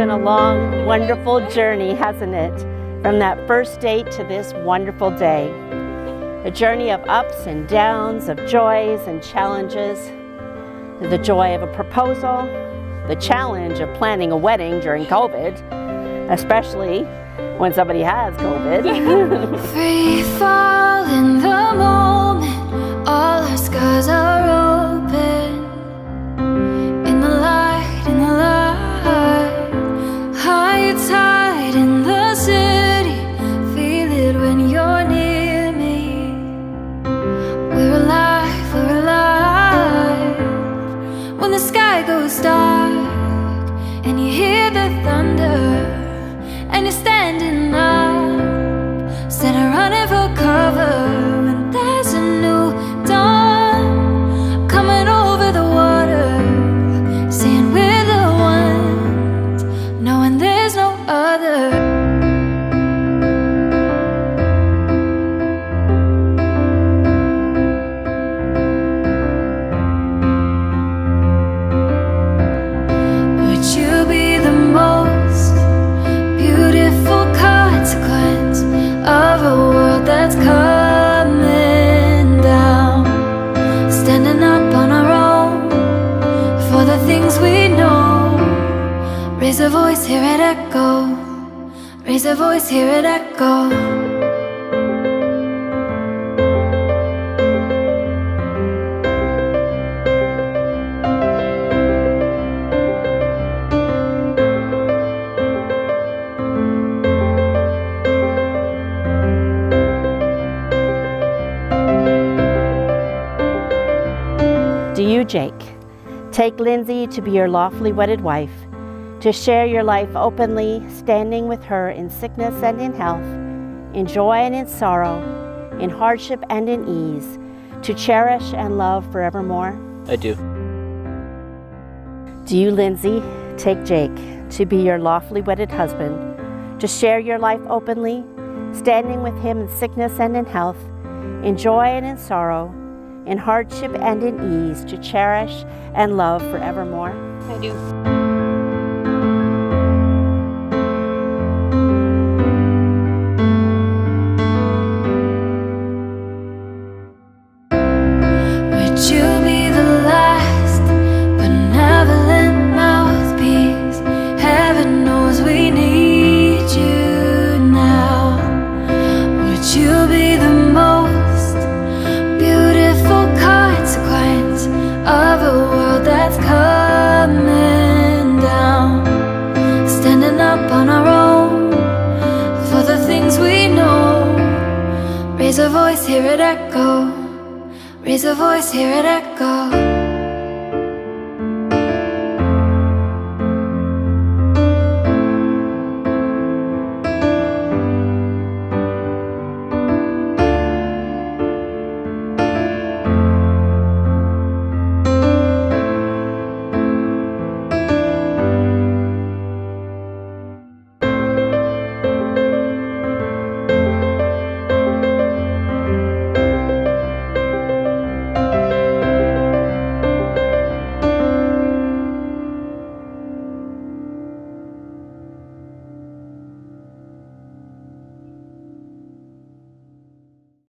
been a long, wonderful journey, hasn't it? From that first date to this wonderful day. A journey of ups and downs, of joys and challenges. The joy of a proposal, the challenge of planning a wedding during COVID, especially when somebody has COVID. Raise a voice, hear it echo. Raise a voice, hear it echo. Do you, Jake, take Lindsay to be your lawfully wedded wife, to share your life openly, standing with her in sickness and in health, in joy and in sorrow, in hardship and in ease, to cherish and love forevermore? I do. Do you, Lindsay, take Jake to be your lawfully wedded husband, to share your life openly, standing with him in sickness and in health, in joy and in sorrow, in hardship and in ease, to cherish and love forevermore? I do. Voice, hear it echo. Raise a voice, hear it echo.